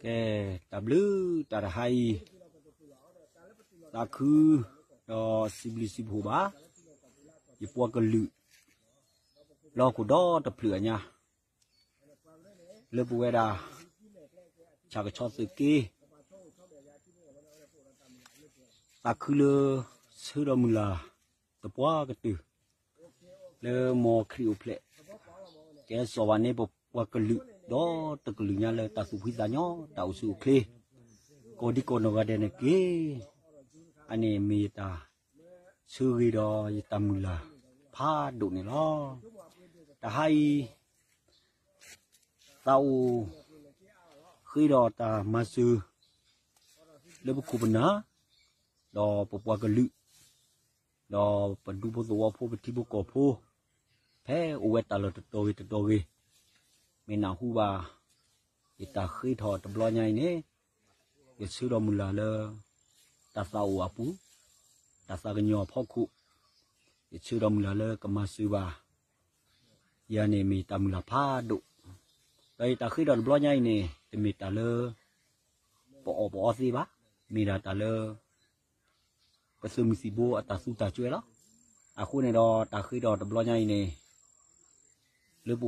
แกตับลือตาไฮตาคือดอสิบลิสิบหัวบาอย่าปวกันลือรอกูดอตับเหลือเนี่ยเลือบูเวดาชากชอสกีตาคือเลซื้อดอมึลาตะปวกันตือเลือมอคริวเพลแกสวารค์เนี่ย တော့စီဘလီစီဘူပါယပွားကလူလောကူတော့တပလူညာလေပူဝဲတာချာကချောစကေတာခုလဆူရမူလာတပွားကတူလေမောခရီအိုဖလက်ကဲစောဝနေပပွားကလူတော့တကလူညာလေတဆူဖိစာညောတောက်စုခေကိုဒီကိုနောကတဲ့နေကေအနေမီတာဆူရီတော့ယတမူလာဖာဒုန်လောတဟိုင်တောက်ခိတော့တာမဆူလေဘခုပနာတော့ပပွားကလူတော့ပဒူဘသောဖိုပတိဘကောဖိုဖဲဝဲတလတတော်ဝဲတတော်ဝဲ မင်းနာဟုပါဣတာခိထောတဘလညိုင်နေယဆူတော်မူလာလေတသဝအပူတသကညောဖောက်ခုယဆူတော်မူလာလေကမဆူပါယနေမီတမူလာဖာဒုတိုင်တခိတော်ဘလညိုင်နေတမီတလေပေါ်ပေါ်စီပါမီရာတလေပစုမစီဘောအတဆုတာကျွဲလားအခုနေတော့တခိတော်တဘလညိုင်နေလေပူ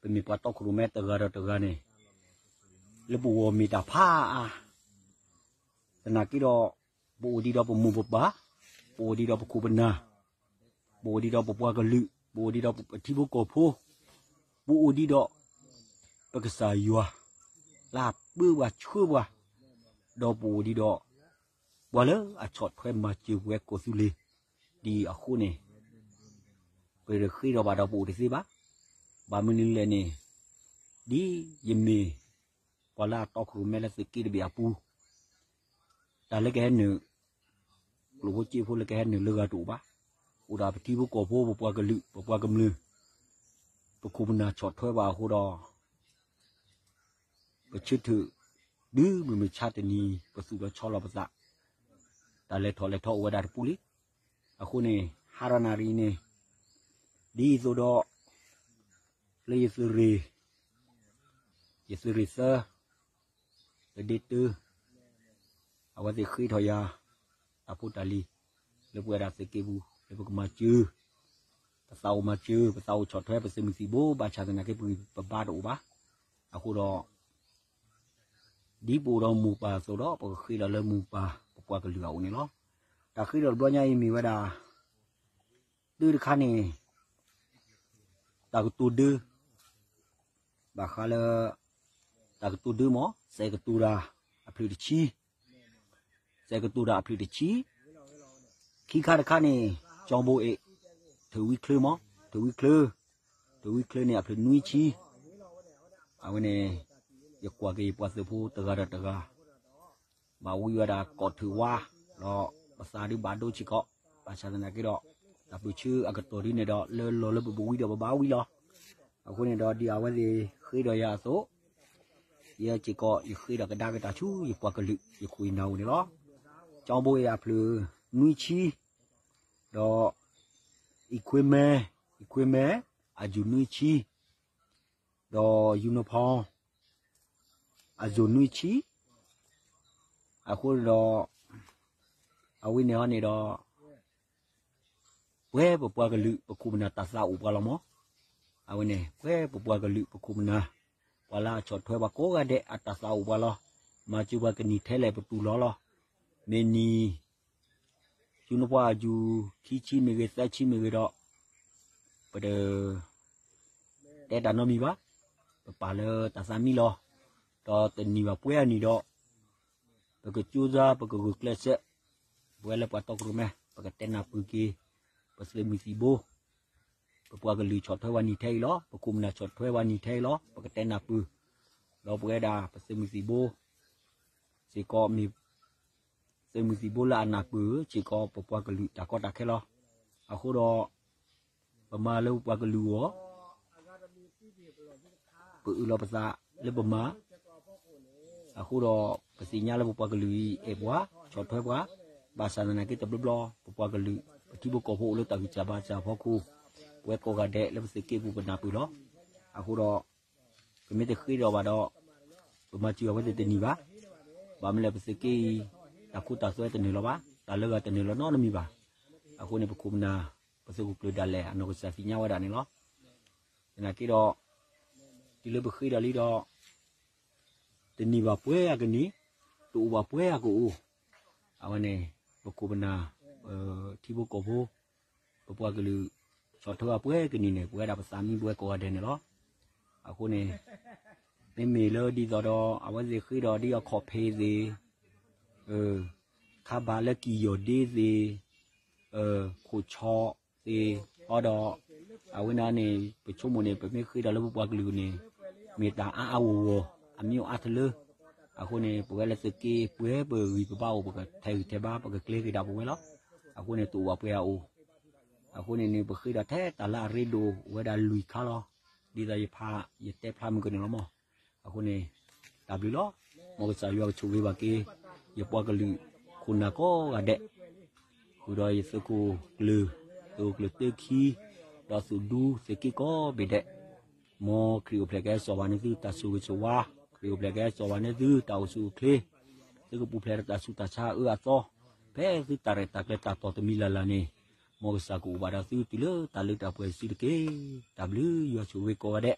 ဝဲတာပမီပတ်တော့ခရုမဲတဂရတဂနေလေပူဝမီတာဖာအာတနာကီတော့ဘူဒီတော့ပမူပပါဘူဒီတော့ပကူပနာဘူဒီတော့ပပွားကလူဘူဒီတော့ပတိဘကိုဖိုးဘူဒီတော့ပကစားယွာလာပူဝါချူဝါတော့ဘူဒီတော့ဘွာလေအချော့ထွဲမှာချူဝဲကိုစုလေဒီအခုနေပေရခိတော့ဘာတော့ဘူဒီစီပါ ဘာမင်းလဲနေဒီယမေဝလာတော့ခရမဲလက်စကီဒဘီအပူဒါလည်းကဲနုလူဘချီဖိုလည်းကဲနုလကတူပါဥဒါပတိဘကိုဖိုးဘပွားကလူဘပွားကမလူပခုမနာချော့ထွဲပါဟိုတော့ပချစ်သူဒီမမချတနီပစုတော့ချောလာပါစဒါလည်းထော်လည်းထော်ဝဒါပူလီအခုနေဟာရနာရီနေဒီဆိုတော့ le yesuri yesuri sa le ditu awa ti khi thoya apu tali le pu ra se ke bu le pu ma chu ta sau ma chu pa sau chot thwe pa se mi si bo ba cha na ke pu pa ba do ba aku do di bu do mu pa so do pa khi la le mu pa pa kwa ka lu au ni lo ta khi do bo nya yi mi wa da du kha ni ta tu du bà khá là ta cái tu đưa mó xe cái tu ra à phi chi xe cái tu ra à phi chi khi khá khá này trong bộ ấy thử vi khơi mó thử vi khơi thử vi khơi này à phi nuôi chi à bên này giờ qua cái qua sự phu từ ra từ ra mà vi ra đã có thử qua đó bà sa đi bán đôi chỉ có bà sa này cái đó đặc biệt chứ à cái tổ đi này đó lơ lơ lơ bù bù đó bà báo vi lo အခုနေတော့ဒီအဝဲစီခိတော့ရဆိုရချီကောယခိတော့ကဒါကတာချူယပွားကလူယခွေနောင်းနေလောကျောင်းဘိုးရဖလူနွီချီတော့ equipment equipment အဂျူနွီချီတော့ uniform အဂျူနွီချီအခုတော့အဝိနေဟောနေတော့ဝဲပပွားကလူပခုမနာတသဥပလောမော awene kwe pupua galu pukumna wala chot thwe ba ko ga de atasa u ba lo ma chu ba kani thele pu lo lo me ni chu no pa ju chi chi me ge sa chi me ge do pa de de da no mi ba pa le ta sa mi lo do te ni ba pwe ni do pa ke chu za pa ke gu kle se pwe le pa to kru me pa ke ten na pu ki pa se mi si bo ပပွားကလူချော်ထွဲဝနီထဲလောပကုမနာချော်ထွဲဝနီထဲလောပကတဲ့နာပူလောပွဲဒါပစမစီဘိုစီကောမီစမစီဘိုလာနာပူချီကောပပွားကလူတာကောတာခဲလောအခုတော့ပမာလောပွားကလူရောပူလောပစာလေပမာအခုတော့ပစီညာလောပွားကလူအေပွားချော်ထွဲပွားဘာသာနာကိတဘလောပပွားကလူပတိဘကောဖို့လို့တာဝိချဘာချာဖို့ကူ ဝဲပေါ်ကတဲ့လက်စကေဘူးပနာပူလောအခုတော့ကမေတခိတော့ပါတော့ပမချီဝဲတဲ့နီပါဘာမလဲပစကေအခုတဆွဲတဲ့နေလောပါဒါလောကတဲ့နေလောနော်နမီပါအခုနေပခုမနာပစကူပလူဒါလဲအနောကစာဖီညာဝဒါနေလောဒီနာကေတော့ဒီလိုပခိဒါလီတော့တနီပါပွဲရကနီတူပါပွဲရကိုအဝနေပခုမနာအဲတီဘကိုဘောပပွားကလူ ปวกลือชอทว่าป่วยกนี่เนี่ยป่วยดาภาษามีป่วยกอเดนเนาะအခုနေနေမီလို့ဒီတော့အဝစီခိတော့ဒီခေါ်ဖေးစီเออခါဘာလကီယိုဒီစီเออခုချောစီဟောတော့အဝိနာနေပချုံမနေပမေခိတော့လဘပွားကလူနေမေတ္တာအာအဝဝအမျိုးအထလအခုနေပွဲလက်စကီပွဲဘဝီပပဝပကထိုင်တေဘာပကကလေးကဒါပွဲလော aku ni tu apa ya u aku ni ni bekhida the tala redo weda lui kalo di da pha ye te pha mu ni lo mo aku ni w lo mo sa yo chu we ba ke ye po ka lu kuna ko ga de ku do ye su ku lu tu lu te khi da su du se ki ko be de mo kriu ple ga so wa ni tu ta su chu wa kriu ple ga so wa ni tu ta su kle tu ku pu ple ta su ta cha u a so ဘဲသူတရတကလက်တာတော်တမီလာလာနေ မောစာကူဘာဒါသူတီလတာလတာပွဲစီတကေ W ရချူဝေကောတဲ့